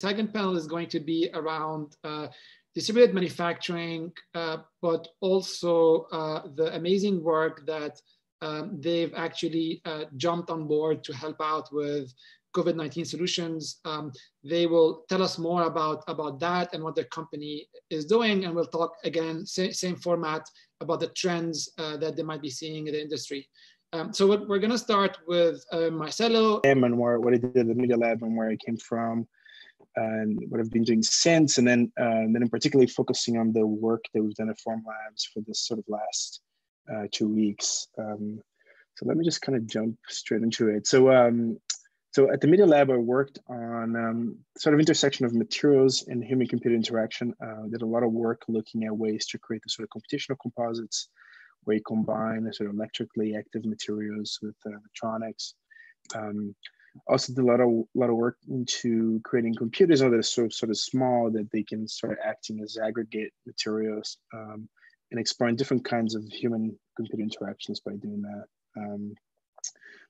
second panel is going to be around uh, distributed manufacturing, uh, but also uh, the amazing work that um, they've actually uh, jumped on board to help out with COVID-19 solutions. Um, they will tell us more about, about that and what their company is doing. And we'll talk again, sa same format about the trends uh, that they might be seeing in the industry. Um, so what, we're gonna start with uh, Marcelo. And where, what I did at the Media Lab and where I came from and what I've been doing since, and then uh, and then in particularly focusing on the work that we've done at Formlabs for this sort of last uh, two weeks. Um, so let me just kind of jump straight into it. So um, so at the Media Lab, I worked on um, sort of intersection of materials and human-computer interaction. Uh, did a lot of work looking at ways to create the sort of computational composites where you combine the sort of electrically active materials with uh, electronics. Um, also did a lot of lot of work into creating computers that are so sort of small that they can start acting as aggregate materials um, and exploring different kinds of human computer interactions by doing that. Um,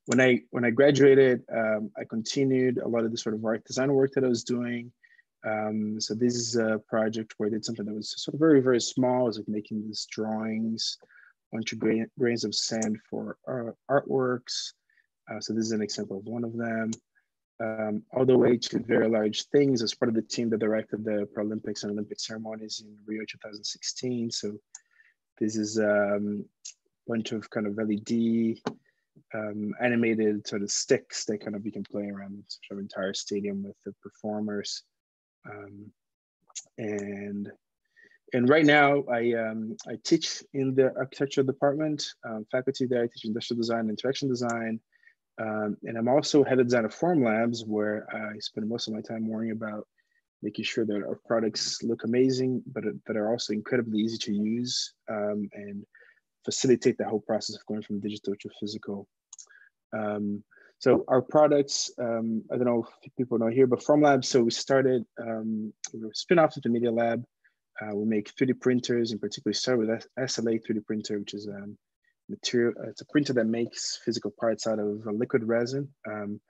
when I when I graduated, um, I continued a lot of the sort of art design work that I was doing. Um, so this is a project where I did something that was sort of very very small. I was like making these drawings, bunch of gra grains of sand for artworks. Uh, so this is an example of one of them. Um, all the way to very large things as part of the team that directed the Paralympics and Olympic ceremonies in Rio 2016. So this is a um, bunch of kind of LED um, animated sort of sticks that kind of you can play around sort of entire stadium with the performers. Um, and and right now I um, I teach in the architecture department, um, faculty there. I teach industrial design, interaction design, um, and I'm also head of design of Formlabs, where I spend most of my time worrying about making sure that our products look amazing, but that are also incredibly easy to use um, and facilitate the whole process of going from digital to physical. Um, so our products, um, I don't know if people know here, but Formlabs, so we started, um, we were spin off of the Media Lab. Uh, we make 3D printers, in particular, start with SLA 3D printer, which is a material, uh, it's a printer that makes physical parts out of a liquid resin. Um,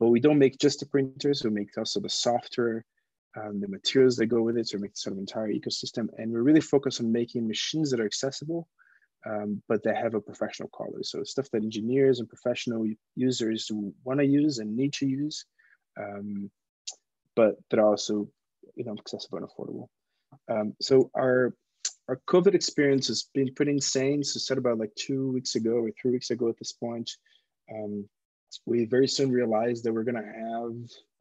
but we don't make just the printers, we make also the software, um, the materials that go with it, so we make sort of entire ecosystem. And we're really focus on making machines that are accessible um, but they have a professional color. So stuff that engineers and professional users want to use and need to use, um, but that are also you know accessible and affordable. Um, so our our COVID experience has been pretty insane. So said about like two weeks ago or three weeks ago at this point, um, we very soon realized that we're gonna have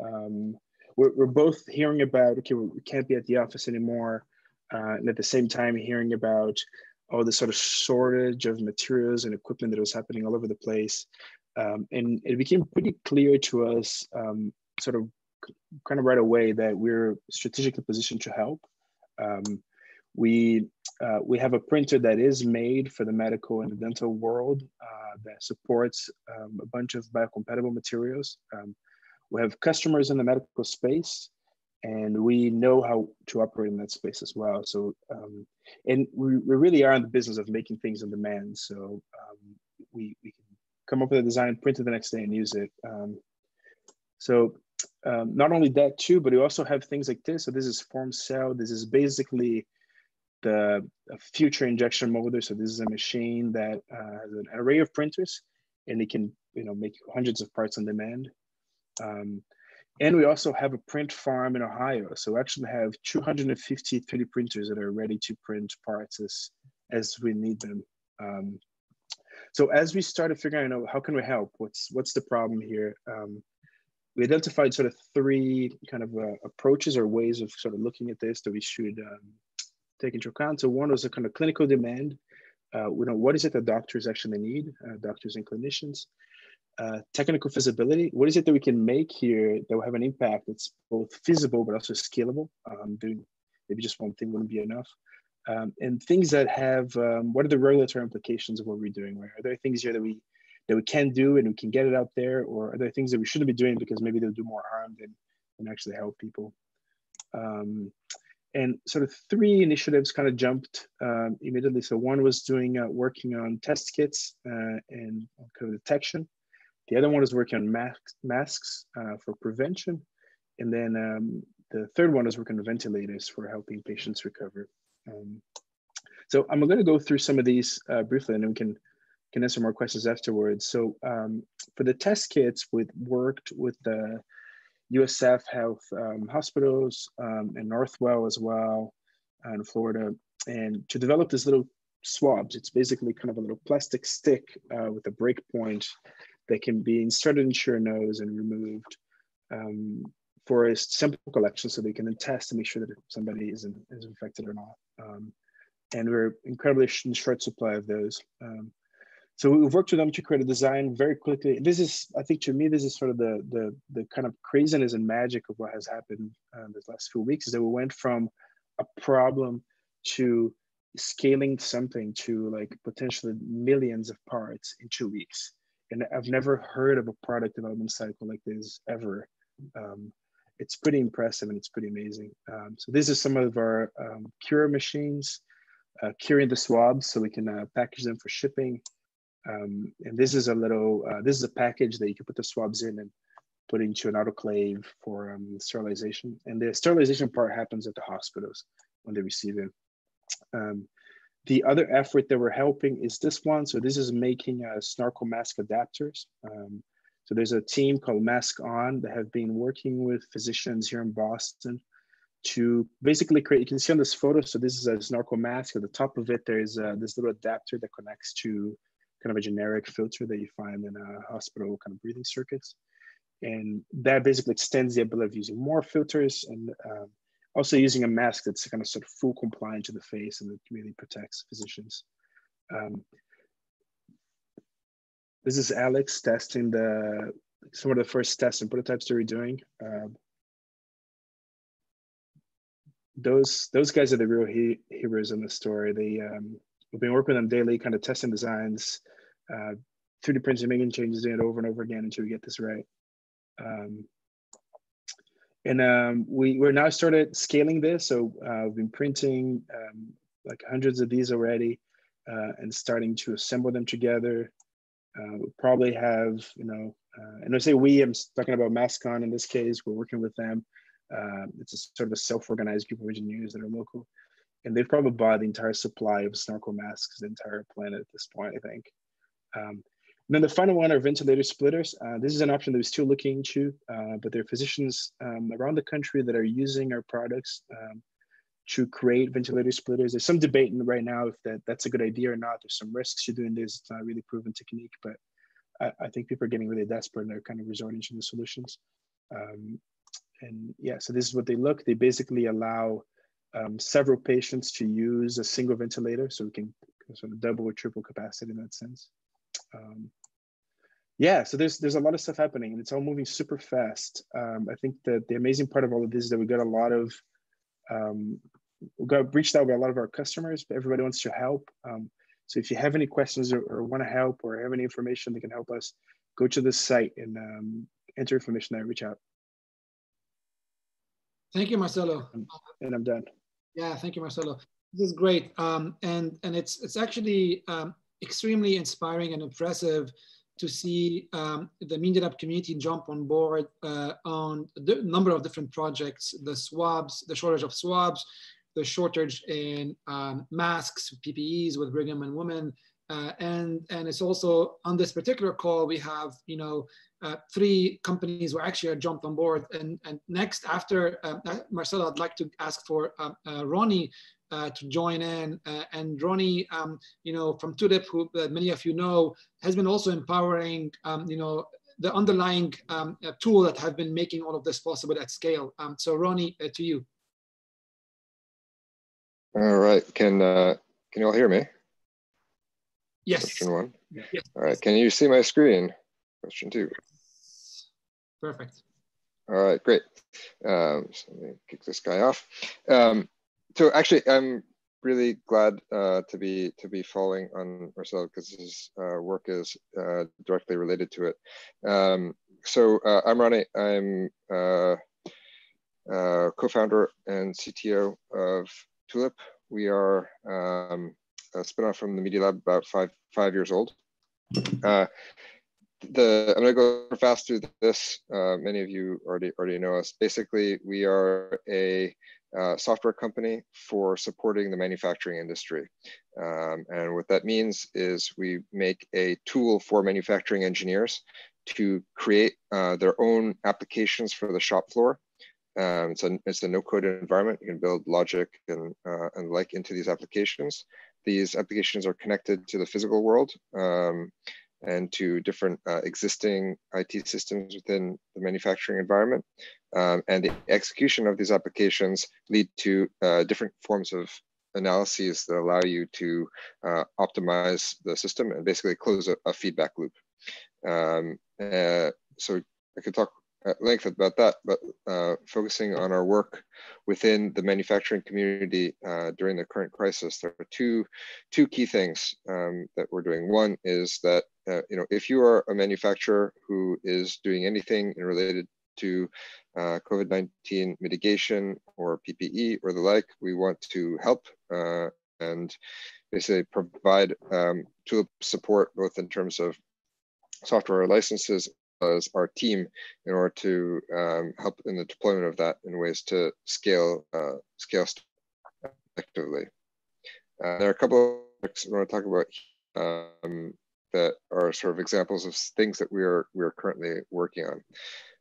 um, we're, we're both hearing about okay we can't be at the office anymore, uh, and at the same time hearing about all the sort of shortage of materials and equipment that was happening all over the place. Um, and it became pretty clear to us um, sort of kind of right away that we're strategically positioned to help. Um, we, uh, we have a printer that is made for the medical and the dental world uh, that supports um, a bunch of biocompatible materials. Um, we have customers in the medical space and we know how to operate in that space as well. So, um, and we, we really are in the business of making things on demand. So um, we, we can come up with a design, print it the next day and use it. Um, so um, not only that too, but we also have things like this. So this is form cell. This is basically the future injection molder. So this is a machine that uh, has an array of printers and it can you know make hundreds of parts on demand. Um, and we also have a print farm in Ohio. So we actually have 250 3D printers that are ready to print parts as, as we need them. Um, so as we started figuring out how can we help, what's, what's the problem here? Um, we identified sort of three kind of uh, approaches or ways of sort of looking at this that we should um, take into account. So one was a kind of clinical demand. Uh, we know what is it that doctors actually need, uh, doctors and clinicians uh, technical feasibility. What is it that we can make here that will have an impact that's both feasible but also scalable? Um, doing maybe just one thing wouldn't be enough. Um, and things that have um, what are the regulatory implications of what we're doing? Right? Are there things here that we that we can do and we can get it out there, or are there things that we shouldn't be doing because maybe they'll do more harm than, than actually help people? Um, and sort of three initiatives kind of jumped um, immediately. So one was doing uh, working on test kits uh, and kind of detection. The other one is working on masks, masks uh, for prevention. And then um, the third one is working on ventilators for helping patients recover. Um, so I'm going to go through some of these uh, briefly, and then we can can answer more questions afterwards. So um, for the test kits, we worked with the USF Health um, hospitals um, and Northwell as well uh, in Florida, and to develop this little swabs. It's basically kind of a little plastic stick uh, with a break point that can be inserted into your nose and removed um, for a sample collection so they can then test to make sure that somebody isn't is infected or not. Um, and we're incredibly in short supply of those. Um, so we've worked with them to create a design very quickly. This is, I think, to me, this is sort of the the the kind of craziness and magic of what has happened uh, this last few weeks. Is that we went from a problem to scaling something to like potentially millions of parts in two weeks. And I've never heard of a product development cycle like this ever. Um, it's pretty impressive and it's pretty amazing. Um, so this is some of our um, cure machines, uh, curing the swabs so we can uh, package them for shipping. Um, and this is a little, uh, this is a package that you can put the swabs in and put into an autoclave for um, sterilization. And the sterilization part happens at the hospitals when they receive it. Um, the other effort that we're helping is this one. So this is making uh, snorkel mask adapters. Um, so there's a team called Mask On that have been working with physicians here in Boston to basically create, you can see on this photo, so this is a snorkel mask. At the top of it, there's uh, this little adapter that connects to kind of a generic filter that you find in a hospital kind of breathing circuits. And that basically extends the ability of using more filters and um, also using a mask that's kind of sort of full compliant to the face and it really protects physicians. Um, this is Alex testing the some of the first tests and prototypes that we're doing. Um, those those guys are the real he heroes in the story. They um, we've been working on daily, kind of testing designs, uh, 3D printing, making changes in it over and over again until we get this right. Um, and um, we, we're now started scaling this. So uh, we've been printing um, like hundreds of these already uh, and starting to assemble them together. Uh, we probably have, you know, uh, and I say we, I'm talking about MaskOn in this case, we're working with them. Uh, it's a sort of a self-organized group of engineers that are local. And they've probably bought the entire supply of snorkel masks, the entire planet at this point, I think. Um, and then the final one are ventilator splitters. Uh, this is an option that we're still looking into, uh, but there are physicians um, around the country that are using our products um, to create ventilator splitters. There's some debate right now if that, that's a good idea or not. There's some risks to doing this. It's not really proven technique, but I, I think people are getting really desperate and they're kind of resorting to the solutions. Um, and yeah, so this is what they look. They basically allow um, several patients to use a single ventilator, so we can sort of double or triple capacity in that sense. Um, yeah, so there's there's a lot of stuff happening, and it's all moving super fast. Um, I think that the amazing part of all of this is that we got a lot of um, we got reached out by a lot of our customers. But everybody wants to help. Um, so if you have any questions or, or want to help or have any information that can help us, go to the site and um, enter information there. Reach out. Thank you, Marcelo. And I'm done. Yeah, thank you, Marcelo. This is great, um, and and it's it's actually um, extremely inspiring and impressive to see um, the Media Lab community jump on board uh, on a number of different projects, the swabs, the shortage of swabs, the shortage in um, masks, PPEs with Brigham and Women, uh, and and it's also on this particular call we have you know uh, three companies were actually jumped on board and and next after uh, uh Marcelo I'd like to ask for um, uh, Rony uh, to join in. Uh, and Rony, um, you know, from Tulip, who uh, many of you know, has been also empowering, um, you know, the underlying um, tool that have been making all of this possible at scale. Um, so Rony, to you. All right, can uh, can you all hear me? Yes. Question one. Yes. All right, can you see my screen? Question two. Perfect. All right, great. Um, so let me kick this guy off. Um, so actually, I'm really glad uh, to be to be following on Marcel because his uh, work is uh, directly related to it. Um, so uh, I'm Rony. I'm uh, uh, co-founder and CTO of Tulip. We are um, a spinoff from the Media Lab, about five five years old. The I'm going to go fast through this. Uh, many of you already already know us. Basically, we are a uh, software company for supporting the manufacturing industry. Um, and what that means is we make a tool for manufacturing engineers to create uh, their own applications for the shop floor. Um, it's a it's a no code environment. You can build logic and uh, and like into these applications. These applications are connected to the physical world. Um, and to different uh, existing IT systems within the manufacturing environment. Um, and the execution of these applications lead to uh, different forms of analyses that allow you to uh, optimize the system and basically close a, a feedback loop. Um, uh, so I could talk at length about that, but uh, focusing on our work within the manufacturing community uh, during the current crisis, there are two, two key things um, that we're doing. One is that, uh, you know, if you are a manufacturer who is doing anything related to uh, COVID-19 mitigation or PPE or the like, we want to help uh, and basically provide um, tool support both in terms of software licenses as our team in order to um, help in the deployment of that in ways to scale uh, scale effectively. Uh, there are a couple of things I want to talk about um, that are sort of examples of things that we are we are currently working on.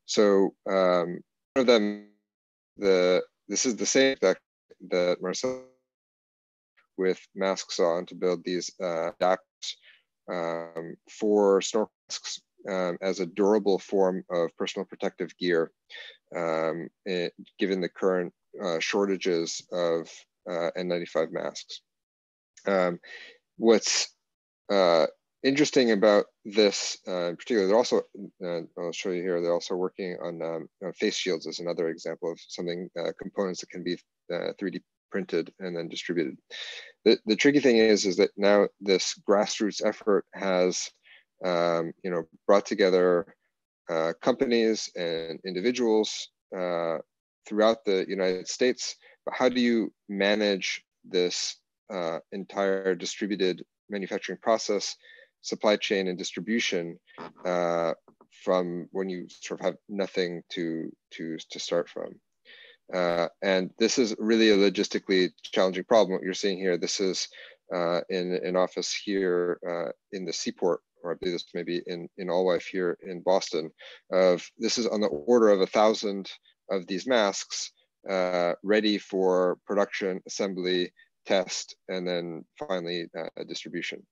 So um, one of them, the this is the same that that Marcel with masks on to build these uh, adapters um, for snorkel masks um, as a durable form of personal protective gear, um, it, given the current uh, shortages of uh, N95 masks. Um, what's uh, interesting about this, uh, in particular, they're also, uh, I'll show you here, they're also working on, um, on face shields as another example of something, uh, components that can be 3D printed and then distributed. The, the tricky thing is, is that now this grassroots effort has um, you know, brought together uh, companies and individuals uh, throughout the United States. But how do you manage this uh, entire distributed manufacturing process, supply chain, and distribution uh, from when you sort of have nothing to to to start from? Uh, and this is really a logistically challenging problem. What you're seeing here, this is uh, in an office here in the seaport or I believe this may be in, in Alewife here in Boston, of this is on the order of a thousand of these masks uh, ready for production, assembly, test, and then finally uh, distribution.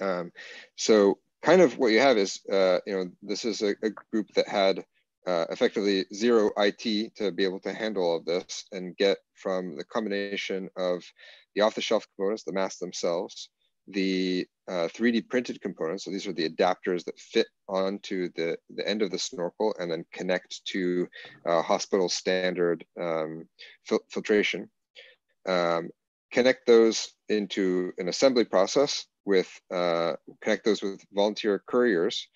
Um, so kind of what you have is, uh, you know, this is a, a group that had uh, effectively zero IT to be able to handle all of this and get from the combination of the off-the-shelf components, the masks themselves, the uh, 3D printed components. So these are the adapters that fit onto the, the end of the snorkel and then connect to uh, hospital standard um, fil filtration. Um, connect those into an assembly process with, uh, connect those with volunteer couriers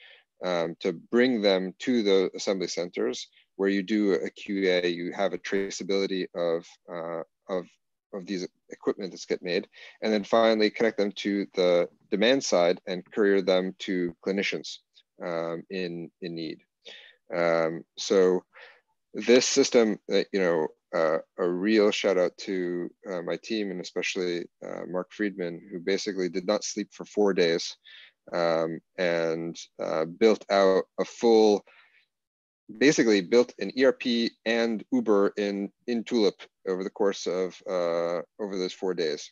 um, to bring them to the assembly centers where you do a QA, you have a traceability of, uh, of of these equipment that's get made, and then finally connect them to the demand side and courier them to clinicians um, in in need. Um, so this system, uh, you know, uh, a real shout out to uh, my team and especially uh, Mark Friedman, who basically did not sleep for four days um, and uh, built out a full basically built an ERP and Uber in in Tulip over the course of uh, over those four days.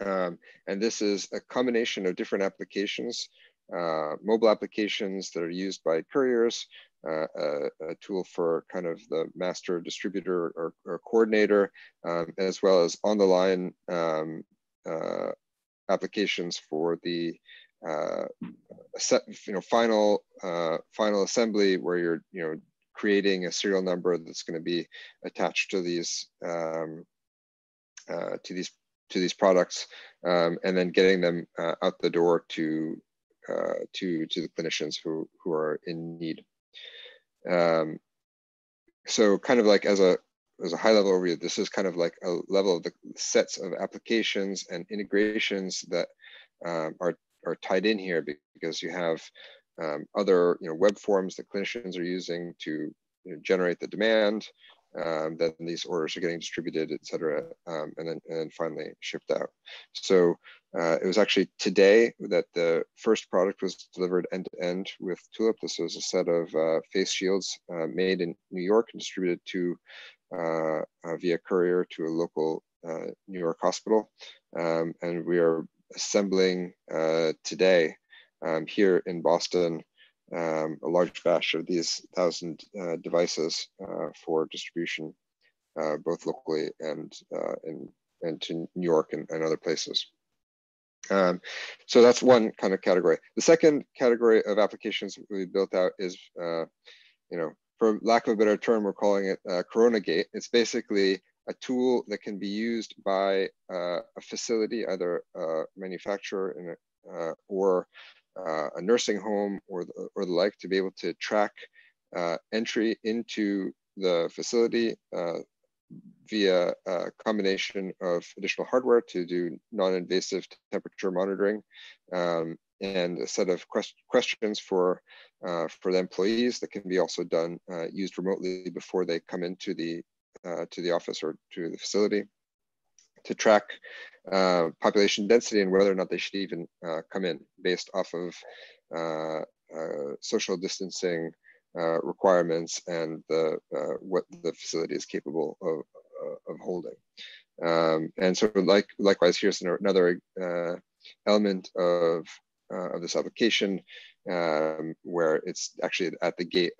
Um, and this is a combination of different applications, uh, mobile applications that are used by couriers, uh, a, a, tool for kind of the master distributor or, or coordinator, um, as well as on the line um, uh, applications for the uh, you know, final uh, final assembly where you're, you know, creating a serial number that's going to be attached to these um, uh, to these to these products, um, and then getting them uh, out the door to uh, to to the clinicians who who are in need. Um, so, kind of like as a as a high level overview, this is kind of like a level of the sets of applications and integrations that um, are are tied in here because you have um, other you know, web forms that clinicians are using to you know, generate the demand. Um, then these orders are getting distributed, et cetera, um, and, then, and then finally shipped out. So uh, it was actually today that the first product was delivered end to end with Tulip. This was a set of uh, face shields uh, made in New York and distributed to uh, uh, via courier to a local uh, New York hospital. Um, and we are assembling today um, here in Boston um, a large batch of these thousand uh, devices uh, for distribution, uh, both locally and in, and to New York and, and other places. Um, so that's one kind of category. The second category of applications we built out is, uh, you know, for lack of a better term, we're calling it uh, Corona Gate. It's basically a tool that can be used by uh, a facility, either a manufacturer a, uh, or uh, a nursing home or the, or the like, to be able to track uh, entry into the facility via a combination of additional hardware to do non-invasive temperature monitoring um, and a set of quest questions for uh, for the employees that can be also done uh, used remotely before they come into the uh, to the office or to the facility to track uh, population density and whether or not they should even uh, come in based off of uh, social distancing requirements and the what the facility is capable of of holding. Um, and so like, likewise, here's another uh, element of, uh, of this application um, where it's actually at the gate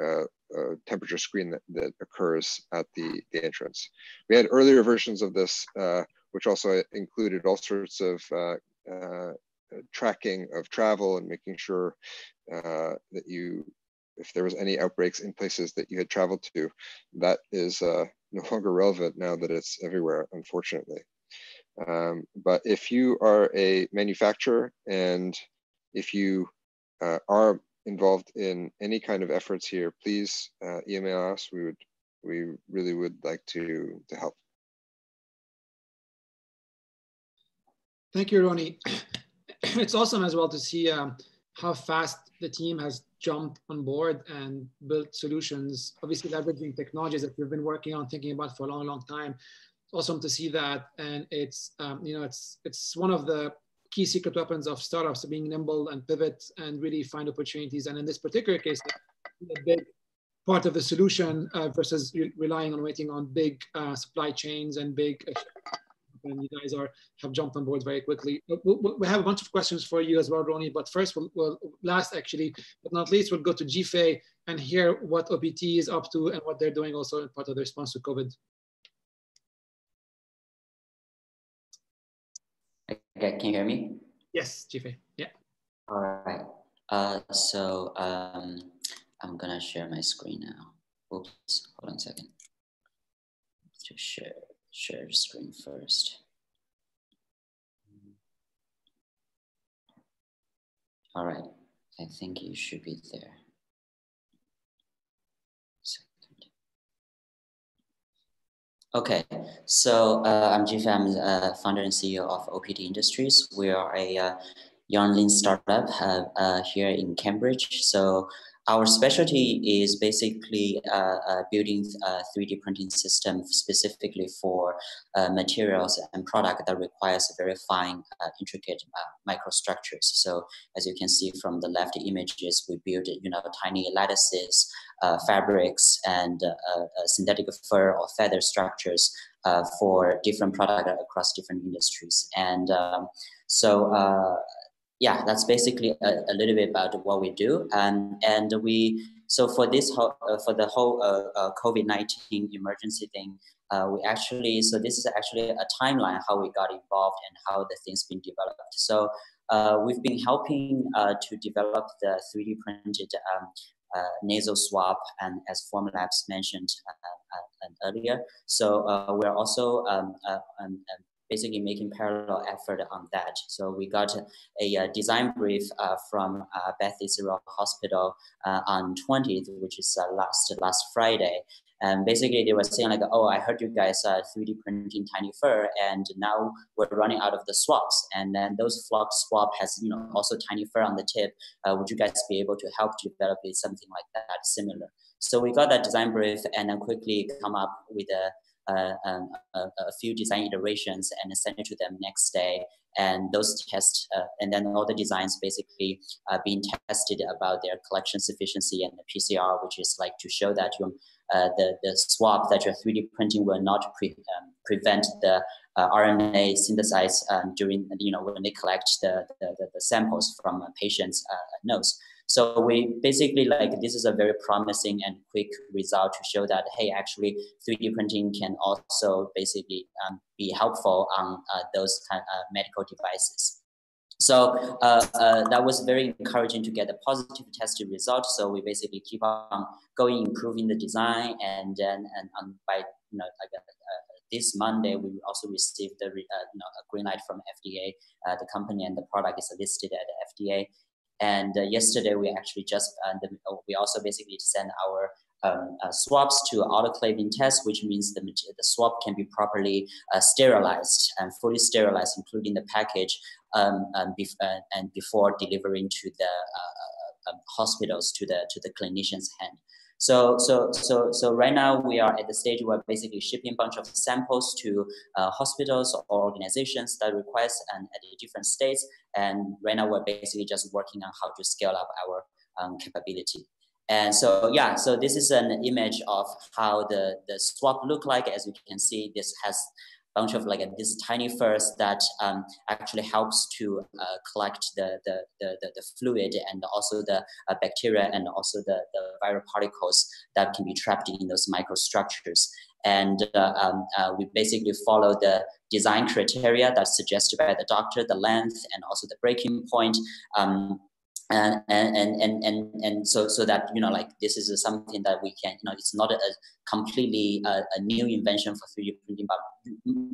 uh, temperature screen that, that occurs at the, the entrance. We had earlier versions of this, uh, which also included all sorts of uh, uh, tracking of travel and making sure that you if there was any outbreaks in places that you had traveled to, that is no longer relevant now that it's everywhere, unfortunately. Um, but if you are a manufacturer and if you uh, are involved in any kind of efforts here, please uh, email us. We would, we really would like to to help. Thank you, Rony. It's awesome as well to see um, how fast the team has jumped on board and built solutions, obviously leveraging technologies that we've been working on, thinking about for a long, long time. Awesome to see that. And it's, um, you know, it's, it's one of the key secret weapons of startups, being nimble and pivot and really find opportunities. And in this particular case, a big part of the solution uh, versus re relying on waiting on big uh, supply chains and big and you guys are have jumped on board very quickly. We'll, we have a bunch of questions for you as well, Rony. But first, we'll, we'll last actually, but not least, we'll go to Jifei and hear what OPT is up to and what they're doing also in part of the response to COVID. Okay, can you hear me? Yes, Jifei. Yeah. All right. Uh, so um, I'm gonna share my screen now. Oops, hold on a second. To share share screen first. All right, I think you should be there. Okay, so uh, I'm Jif, I'm uh, founder and CEO of OPT Industries. We are a uh, young lean startup uh, uh, here in Cambridge. So our specialty is basically uh, uh, building a 3D printing system specifically for uh, materials and product that requires very fine, uh, intricate uh, microstructures. So as you can see from the left images, we build you know tiny lattices, uh, fabrics, and synthetic fur or feather structures for different products across different industries. And um, so yeah, that's basically a, a, little bit about what we do. And and we so for this whole uh, for the whole uh, uh, COVID nineteen emergency thing, uh, we actually so this is actually a timeline how we got involved and how the things been developed. So uh, we've been helping uh, to develop the three D printed. Um, nasal swab and as Formlabs mentioned earlier. So we're also um, um, basically making parallel effort on that. So we got a, a design brief uh, from uh, Beth Israel Hospital uh, on 20th, which is uh, last last Friday. And basically, they were saying like, "Oh, I heard you guys are 3D printing tiny fur, and now we're running out of the swabs. And then those flock swab has you know also tiny fur on the tip. Uh, would you guys be able to help to develop something like that similar?" So we got that design brief and then quickly come up with a uh, um, a, a, few design iterations and send it to them next day. And those tests, uh, and then all the designs basically uh, being tested about their collection sufficiency and the PCR, which is like to show that you, the, the swab that you're 3D printing will not pre, um, prevent the uh, RNA synthesize um, during, you know, when they collect the, the, the samples from a patient's uh, nose. So we basically like this is a very promising and quick result to show that hey, actually 3D printing can also basically um, be helpful on uh, those kind of medical devices. So uh, uh, that was very encouraging to get a positive testing result. So we basically keep on going, improving the design, and then and um, by you know like, uh, this Monday we also received the uh, you know a green light from FDA. Uh, the company and the product is listed at FDA, and uh, yesterday we actually just uh, we also basically send our um, uh, swabs to autoclaving test, which means the, the can be properly uh, sterilized and fully sterilized, including the package, um, and, bef uh, and, before delivering to the uh, um, hospitals to the to the clinician's hand. So, so, so, so right now we are at the stage where basically shipping a bunch of samples to uh, hospitals or organizations that request and at different states. And right now we're basically just working on how to scale up our um, capability. And so, yeah, so this is an image of how the, the swab look like. As you can see, this has a bunch of like a, this tiny furs that um, actually helps to uh, collect the, the, the, the, fluid and also the uh, bacteria and also the, the viral particles that can be trapped in those microstructures. And uh, um, uh, we basically follow the design criteria that's suggested by the doctor, the length and also the breaking point. Um, and and and and and so so that you know like this is something that we can you know it's not a, a completely uh, a new invention for 3d printing but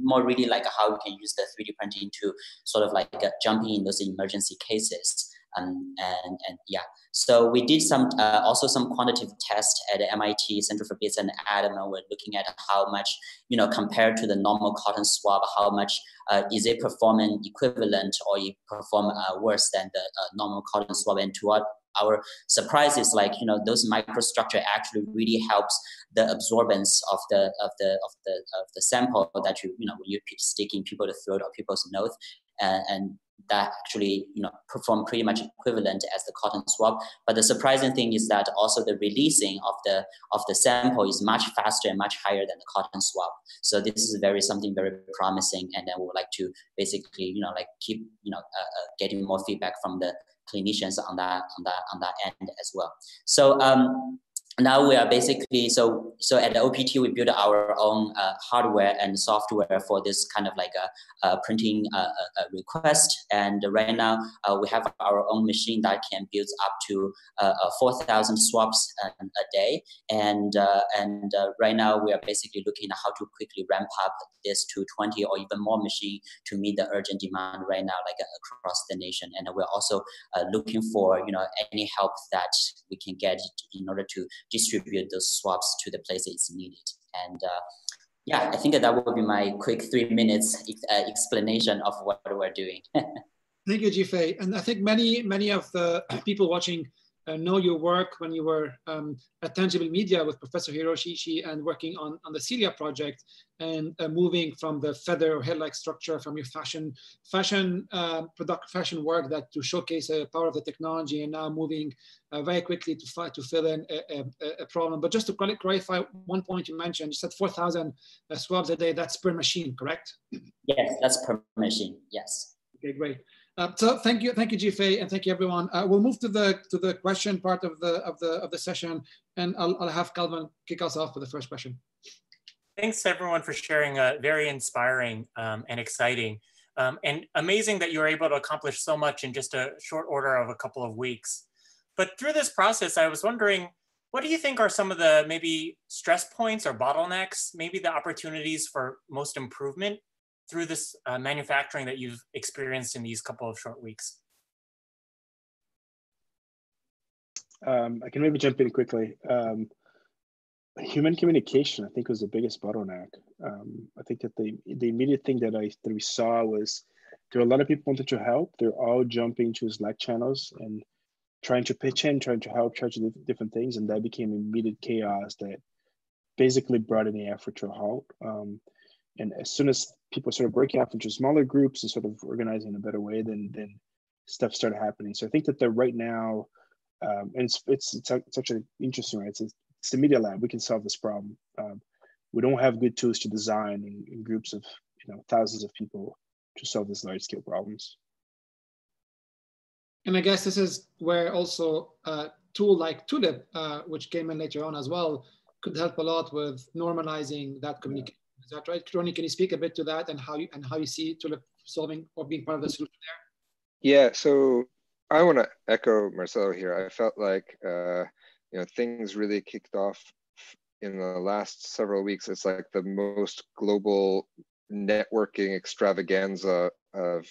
more really like how we can use the 3d printing to sort of like uh, jumping in those emergency cases um, and, and yeah, so we did some uh, also some quantitative test at MIT Center for Bits and Atom, and we're looking at how much you know compared to the normal cotton swab, how much uh, is it performing equivalent or it perform uh, worse than the uh, normal cotton swab? And to what our surprise is like you know those microstructure actually really helps the absorbance of the of the of the of the sample that you you know when you stick in people's throat or people's nose and, and that actually you know perform pretty much equivalent as the cotton swab. But the surprising thing is that also the releasing of the of the sample is much faster and much higher than the cotton swab. So this is very something very promising, and then we would like to basically you know like keep you know uh, uh, getting more feedback from the clinicians on that on that on that end as well. So um, now we are basically so so at the OPT we build our own uh, hardware and software for this kind of like a, a printing uh, a, a request. And right now uh, we have our own machine that can build up to uh, 4,000 swabs a, a, day. And uh, and uh, right now we are basically looking at how to quickly ramp up this to 20 or even more machine to meet the urgent demand right now like across the nation. And we're also looking for you know any help that we can get in order to distribute those swabs to the places it's needed. And uh, yeah, I think that, that would be my quick three minutes uh, explanation of what we're doing. Thank you, Jifei. And I think many, many of the people watching uh, know your work when you were um, at Tangible Media with Professor Hiroshi Ishii and working on, on the Cilllia project and uh, moving from the feather or head-like structure from your fashion fashion uh, product fashion work that to showcase the power of the technology and now moving uh, very quickly to fight to fill in a, a, a, problem. But just to clarify one point you mentioned, you said 4,000 uh, swabs a day. That's per machine, correct? Yes, that's per machine. Yes. Okay, great. Uh, so thank you, thank you, Jifei, and thank you, everyone. Uh, we'll move to the to the question part of the of the of the session, and I'll, I'll have Calvin kick us off with the first question. Thanks everyone for sharing. Uh, very inspiring um, and exciting, um, and amazing that you were able to accomplish so much in just a short order of a couple of weeks. But through this process, I was wondering, what do you think are some of the maybe stress points or bottlenecks, maybe the opportunities for most improvement through this uh, manufacturing that you've experienced in these couple of short weeks? Um, I can maybe jump in quickly. Um, human communication, I think, was the biggest bottleneck. Um, I think that the the immediate thing that I that we saw was there were a lot of people wanted to help. They're all jumping to Slack channels and trying to pitch in, trying to help, trying to do different things, and that became immediate chaos that basically brought any effort to a halt. Um, and as soon as people started breaking off into smaller groups and sort of organizing in a better way, then then stuff started happening. So I think that the right now, um, and it's it's it's, it's actually interesting, right? It's, it's the media lab. We can solve this problem. Um, we don't have good tools to design in, in, groups of you know thousands of people to solve these large scale problems. And I guess this is where also a tool like Tulip, uh, which came in later on as well, could help a lot with normalizing that communication. Is that right, Rony? Can you speak a bit to that and how you and how you see solving or being part of the solution there? Yeah. So I want to echo Marcelo here. I felt like uh, you know things really kicked off in the last several weeks. It's like the most global networking extravaganza I've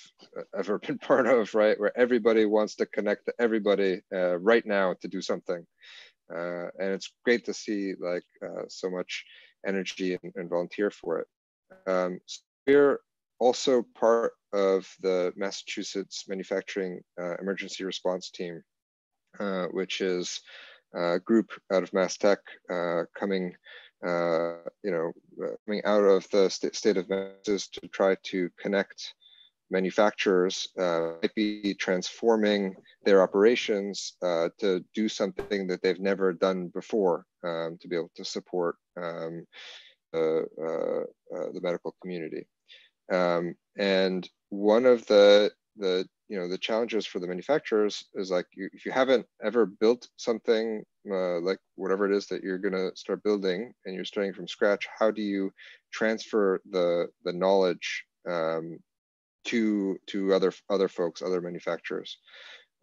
ever been part of, right? Where everybody wants to connect to everybody uh, right now to do something. Uh, and it's great to see like uh, so much energy and, and, volunteer for it. Um, so we're also part of the Massachusetts Manufacturing uh, Emergency Response Team, uh, which is a group out of Mass Tech uh, coming uh, you know, coming out of the st state of Massachusetts to try to connect manufacturers uh, might be transforming their operations uh, to do something that they've never done before um, to be able to support um, the, uh, uh the medical community. Um, and one of the, the you know the challenges for the manufacturers is like you, if you haven't ever built something uh, like whatever it is that you're going to start building and you're starting from scratch how do you transfer the the knowledge um, to to other other folks other manufacturers.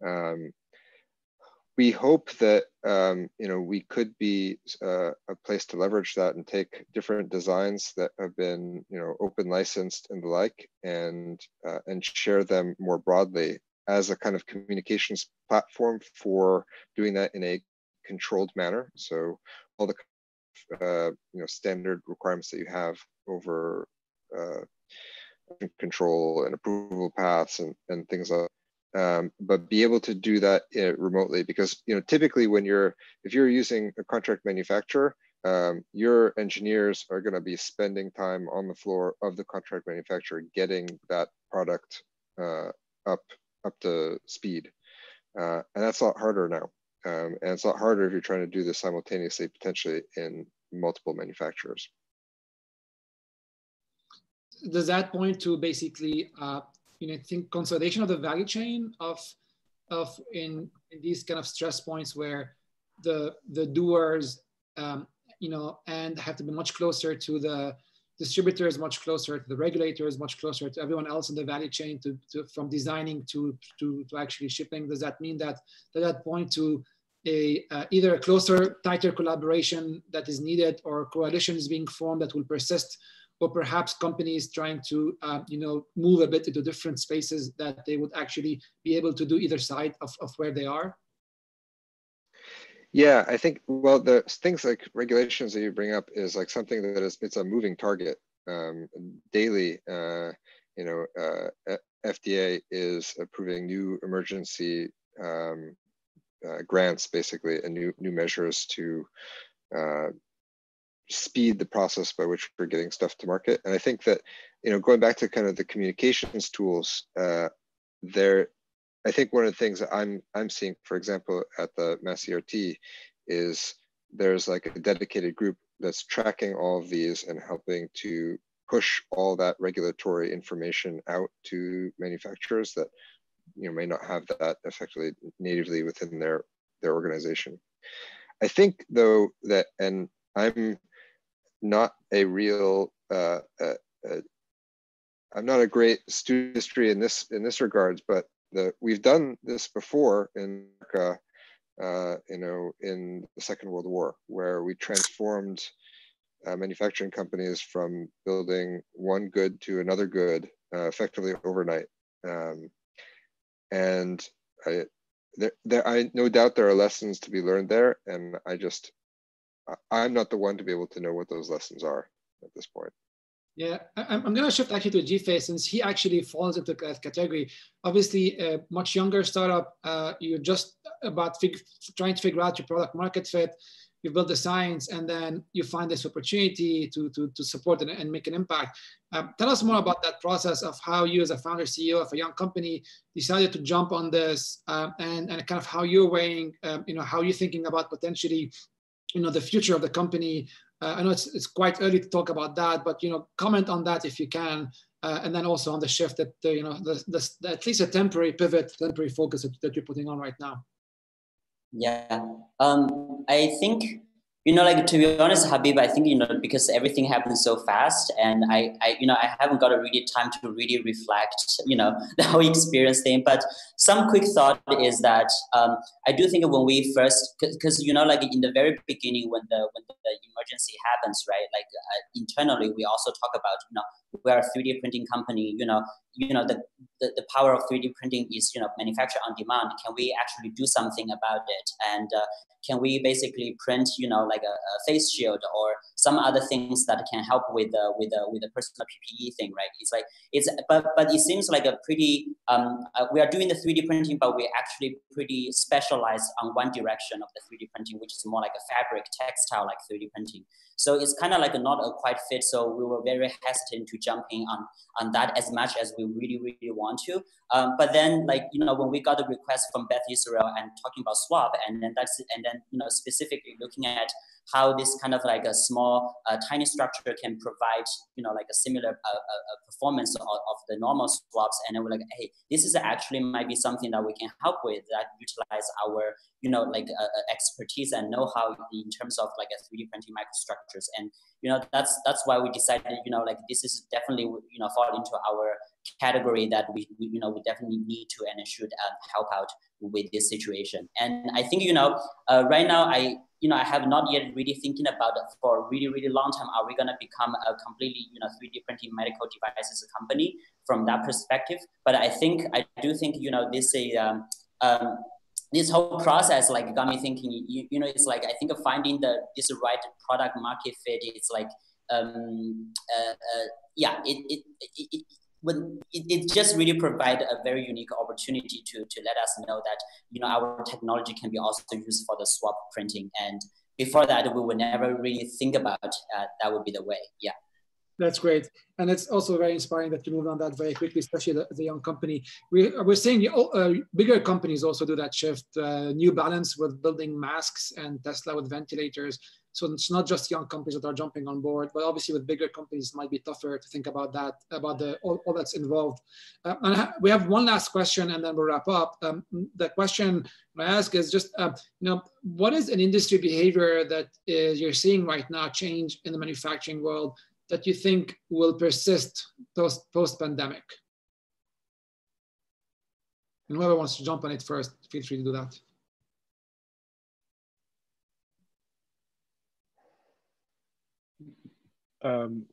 Um, we hope that um, you know we could be uh, a place to leverage that and take different designs that have been you know open licensed and the like and uh, and share them more broadly as a kind of communications platform for doing that in a controlled manner. So all the uh, you know standard requirements that you have over uh, control and approval paths and, and things like um, but be able to do that uh, remotely because you know typically when you're if you're using a contract manufacturer um, your engineers are going to be spending time on the floor of the contract manufacturer getting that product uh, up up to speed. Uh, and that's a lot harder now. Um, and it's a lot harder if you're trying to do this simultaneously potentially in multiple manufacturers does that point to basically uh, you know, think consolidation of the value chain of, of in, in these kind of stress points where the, the doers, um, you know, and have to be much closer to the distributors, much closer to the regulators, much closer to everyone else in the value chain to, to from designing to, to, to actually shipping. Does that mean that, does that point to a, uh, either a closer, tighter collaboration that is needed or coalitions being formed that will persist or perhaps companies trying to uh, you know move a bit into different spaces that they would actually be able to do either side of, of where they are? Yeah i think well the things like regulations that you bring up is like something that is it's a moving target um, daily uh, you know uh, fda is approving new emergency um, uh, grants basically and new new measures to uh, speed the process by which we're getting stuff to market. And I think that, you know, going back to kind of the communications tools, uh, there, I think one of the things that I'm I'm seeing, for example, at the Mass ERT, is there's like a dedicated group that's tracking all of these and helping to push all that regulatory information out to manufacturers that you know may not have that effectively natively within their their organization. I think though that and I'm not a real uh, uh, uh, I'm not a great student history in this in this regards, but the we've done this before in America, uh, you know, in the Second World War, where we transformed uh, manufacturing companies from building one good to another good uh, effectively overnight. Um, and I, there, there, I no doubt there are lessons to be learned there, and I just I'm not the one to be able to know what those lessons are at this point. Yeah, I'm, going to shift actually to Jifei since he actually falls into that category. Obviously, a much younger startup, uh, you're just about trying to figure out your product market fit. You build the science, and then you find this opportunity to, to, to support and, and make an impact. Um, tell us more about that process of how you, as a founder CEO of a young company, decided to jump on this, uh, and and kind of how you're weighing, um, you know, how you're thinking about potentially you know the future of the company. Uh, I know it's, it's quite early to talk about that, but you know, comment on that if you can, uh, and then also on the shift that uh, you know, the, the, the, at least a temporary pivot, temporary focus that, that, you're putting on right now. Yeah, um, I think you know, like to be honest, Habib, I think you know because everything happens so fast, and I, I, you know, I haven't got a really time to really reflect, you know, the whole experience thing. But some quick thought is that um, I do think when we first, because you know, like in the very beginning when the when the emergency happens, right? Like uh, internally, we also talk about, you know, we are a 3D printing company. You know, you know the, the, the power of 3D printing is you know manufacture on demand. Can we actually do something about it? And uh, can we basically print you know like a, a, face shield or some other things that can help with the with the with the personal PPE thing, right? It's like it's but but it seems like a pretty um, uh, we are doing the 3D printing, but we're actually pretty specialized on one direction of the 3D printing, which is more like a fabric textile like 3D printing. So it's kind of like not a quite fit. So we were very hesitant to jumping on on that as much as we really really want to. Um, but then like you know when we got the request from Beth Israel and talking about swab, and then that's and then you know specifically looking at how this kind of like a small, uh, tiny structure can provide, you know, like a similar uh, uh, performance of, of, the normal swabs. And then we're like, hey, this is actually might be something that we can help with that utilize our, you know, like uh, uh, expertise and know-how in terms of like a 3D printing microstructures. And, you know, that's that's why we decided, you know, like this is definitely, you know, fall into our category that we, we you know, we definitely need to and should uh, help out with this situation. And I think, you know, uh, right now I, you know, I have not yet really thinking about for a really, really long time. Are we going to become a completely, you know, 3D printing medical devices company from that perspective? But I think, I do think, you know, this a, um, um, this whole process like got me thinking, you, you know, it's like, I think of finding the, this right product market fit, it's like, um, uh, uh, yeah, it, it, it when it, it just really provide a very unique opportunity to, to let us know that you know our technology can be also used for the swab printing. And before that we would never really think about uh, that would be the way. Yeah that's great. And it's also very inspiring that you moved on that very quickly, especially the, the young company. We, we're seeing uh, bigger companies also do that shift. Uh, New Balance with building masks and Tesla with ventilators. So it's not just young companies that are jumping on board, but obviously with bigger companies, it might be tougher to think about that, about the all, all that's involved. Uh, and we have one last question, and then we'll wrap up. Um, the question I ask is just, uh, you know, what is an industry behavior that is, you're seeing right now change in the manufacturing world that you think will persist post, post pandemic? And whoever wants to jump on it first, feel free to do that. um,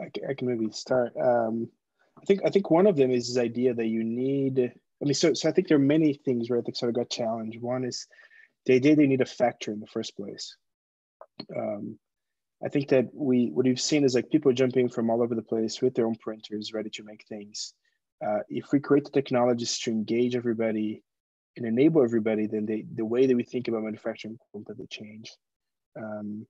I, can maybe start. Um, I think I think one of them is this idea that you need. I mean, so so I think there are many things right that sort of got challenged. One is the idea they need a factory in the first place. Um, I think that we what we've seen is like people jumping from all over the place with their own printers, ready to make things. Uh, if we create the technologies to engage everybody and enable everybody, then they, the way that we think about manufacturing completely change. Um,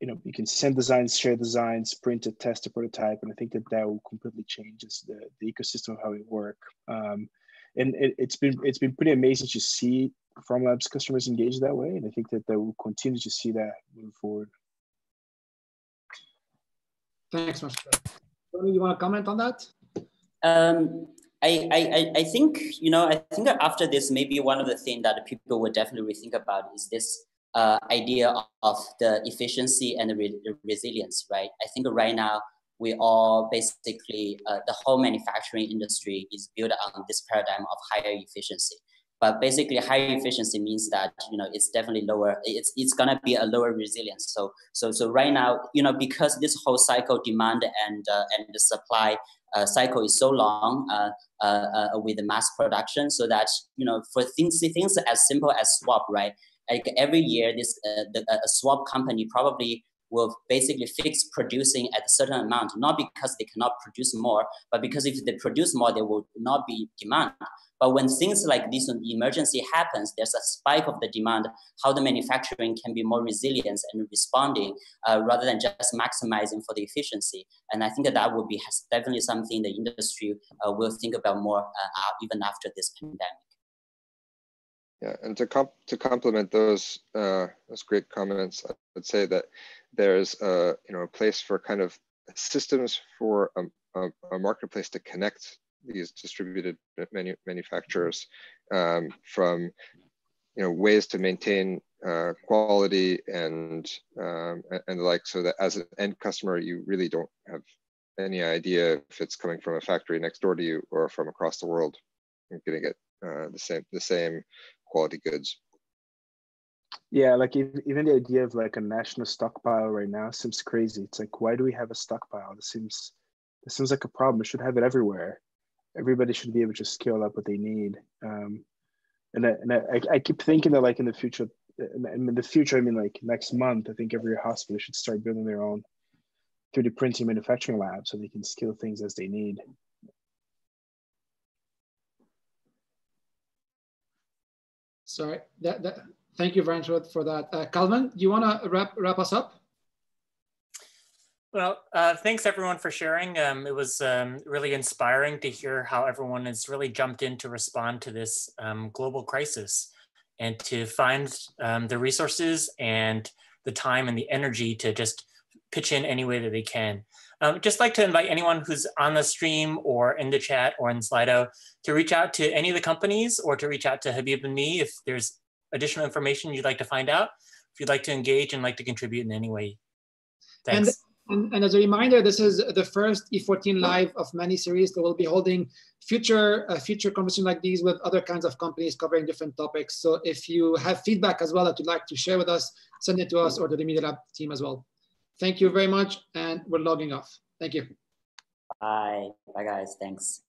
you know, you can send designs, share designs, print it, test a prototype, and I think that that will completely change the, the ecosystem of how we work. Um, and it, has been it's been pretty amazing to see from Formlabs customers engage that way, and I think that they will continue to see that moving forward. Thanks, Marcel. Rony, you want to comment on that? Um, I, I, I think, you know, I think after this, maybe one of the things that people would definitely rethink about is this uh, idea of the efficiency and the re resilience, right? I think right now we all basically uh, the whole manufacturing industry is built on this paradigm of higher efficiency. But basically, higher efficiency means that you know it's definitely lower. It's it's gonna be a lower resilience. So so so right now, you know, because this whole cycle demand and uh, and the supply uh, cycle is so long uh, uh, uh with the mass production, so that you know for things things as simple as swab, right? like every year, this the, a swab company probably will basically fix producing at a certain amount, not because they cannot produce more, but because if they produce more, there will not be demand. But when things like this emergency happens, there's a spike of the demand, how the manufacturing can be more resilient and responding uh, rather than just maximizing for the efficiency. And I think that that would be definitely something the industry uh, will think about more uh, even after this pandemic. Yeah, and to comp to complement those uh, those great comments, I would say that there's a you know a place for kind of systems for a, a, a marketplace to connect these distributed manu manufacturers um, from you know ways to maintain uh, quality and um, and the like so that as an end customer you really don't have any idea if it's coming from a factory next door to you or from across the world you're going to get uh, the same the same quality goods yeah like even the idea of like a national stockpile right now seems crazy it's like why do we have a stockpile this seems this seems like a problem we should have it everywhere everybody should be able to scale up what they need. Um, and I, and I, I keep thinking that like in the future, in the future, I mean like next month, I think every hospital should start building their own 3D printing manufacturing lab so they can scale things as they need. Sorry, that, that, thank you much for that. Uh, Calvin, do you want to wrap, wrap us up? Well, uh, thanks everyone for sharing. Um, it was um, really inspiring to hear how everyone has really jumped in to respond to this um, global crisis and to find um, the resources and the time and the energy to just pitch in any way that they can. Um, just like to invite anyone who's on the stream or in the chat or in Slido to reach out to any of the companies or to reach out to Habib and me if there's additional information you'd like to find out, if you'd like to engage and like to contribute in any way. Thanks. And and, and, as a reminder, this is the first E14 live of many series that will be holding future uh, future conversations like these with other kinds of companies covering different topics. So if you have feedback as well that you'd like to share with us, send it to us or to the Media Lab team as well. Thank you very much, and we're logging off. Thank you. Bye. Bye, guys. Thanks.